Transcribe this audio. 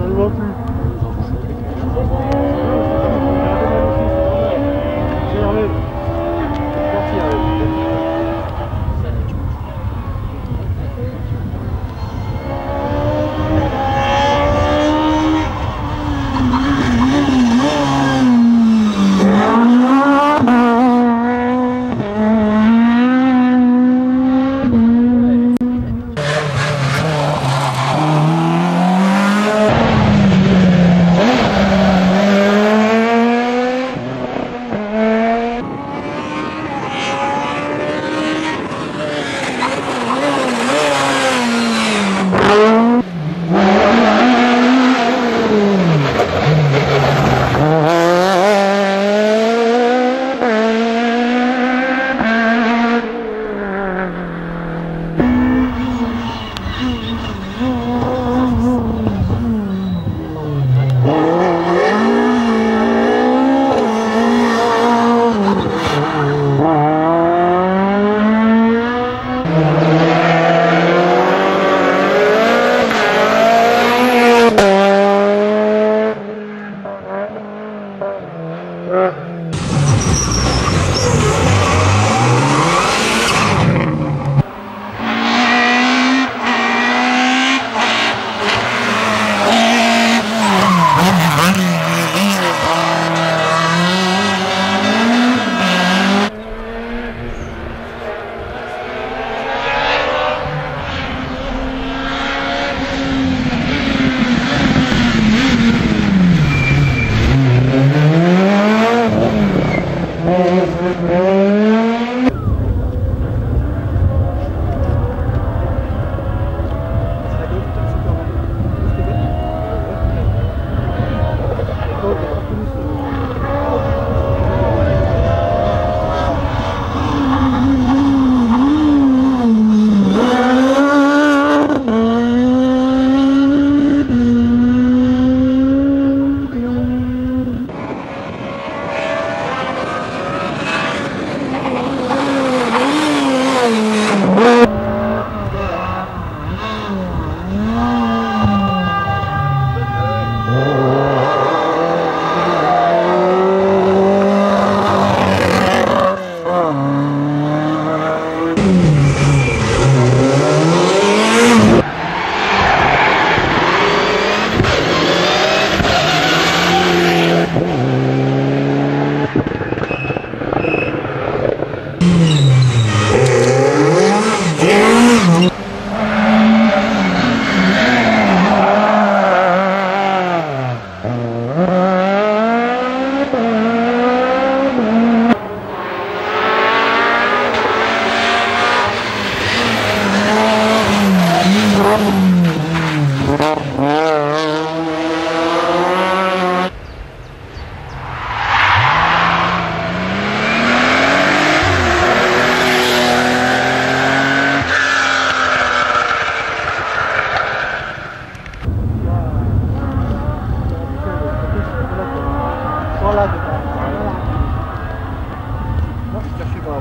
Thank you. lado. Nossa, já chegou a